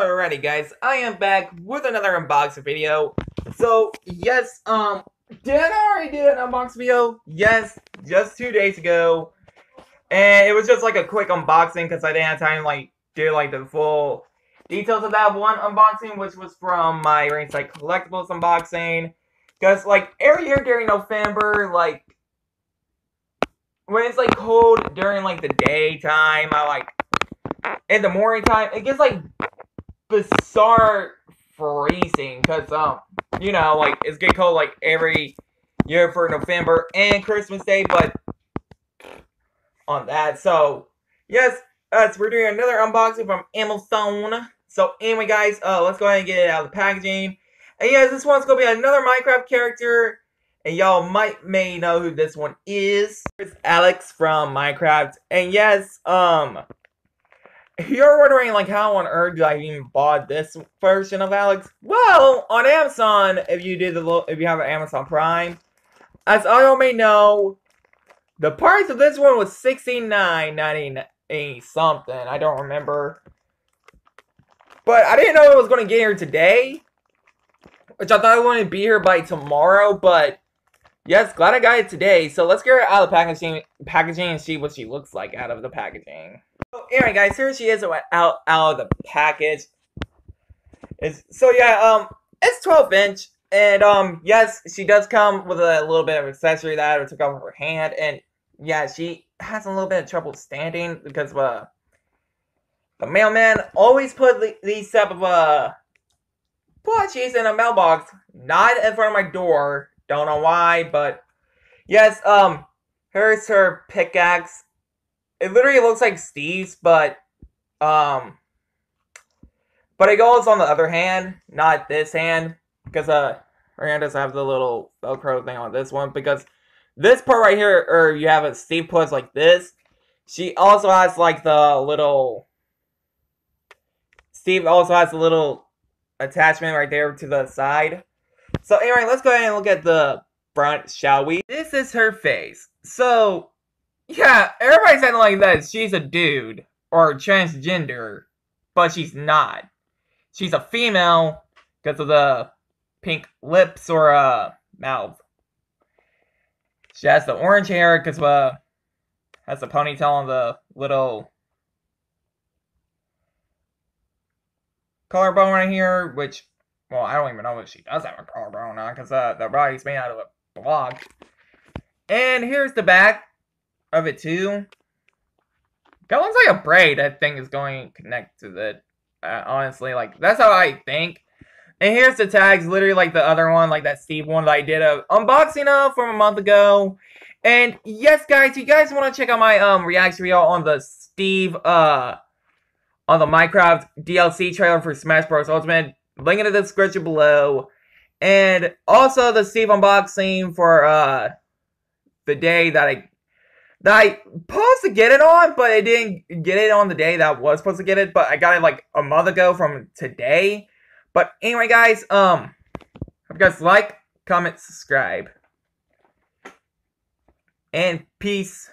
Alrighty guys, I am back with another unboxing video. So, yes, um, did I already do an unboxing video? Yes, just two days ago. And it was just like a quick unboxing because I didn't have time to like do like the full details of that one unboxing, which was from my Ringside Collectibles unboxing. Because like every year during November, like when it's like cold during like the daytime, I like in the morning time, it gets like bizarre freezing because um you know like it's get cold like every year for November and Christmas Day, but on that so yes, so we're doing another unboxing from Amazon. So anyway, guys, uh, let's go ahead and get it out of the packaging. And yes, this one's gonna be another Minecraft character. And y'all might may know who this one is. It's Alex from Minecraft. And yes, um, you're wondering like how on earth did I even bought this version of Alex? Well, on Amazon, if you did the if you have an Amazon Prime, as all you may know, the price of this one was sixty nine ninety something. I don't remember, but I didn't know it was going to get here today, which I thought it wouldn't be here by tomorrow. But yes, glad I got it today. So let's get her out of the packaging, packaging and see what she looks like out of the packaging. So anyway, guys, here she is out out of the package. It's so yeah, um, it's 12 inch, and um, yes, she does come with a little bit of accessory that I took off of her hand, and yeah, she has a little bit of trouble standing because of uh, the mailman always put these type of uh plushies in a mailbox, not in front of my door. Don't know why, but yes, um, here's her pickaxe it literally looks like Steve's, but um, but it goes on the other hand, not this hand, because uh, her hand does have the little Velcro thing on this one. Because this part right here, or you have a Steve puts like this. She also has like the little. Steve also has a little attachment right there to the side. So anyway, let's go ahead and look at the front, shall we? This is her face. So yeah, everybody's acting like that. She's a dude or transgender, but she's not. She's a female because of the pink lips or uh mouth. She has the orange hair because uh has a ponytail on the little collarbone right here, which well I don't even know if she does have a collarbone on because uh the body's made out of a block. And here's the back of it too. That looks like a braid. That thing is going to connect to the. Uh, honestly, like that's how I think. And here's the tags, literally like the other one, like that Steve one that I did a unboxing of from a month ago. And yes, guys, you guys want to check out my um reaction video on the Steve uh on the Minecraft DLC trailer for Smash Bros. Ultimate, link in the description below. And also the Steve unboxing for uh the day that I that I supposed to get it on, but I didn't get it on the day that I was supposed to get it, but I got it like a month ago from today. But anyway, guys, um, hope you guys like, comment, subscribe. And peace.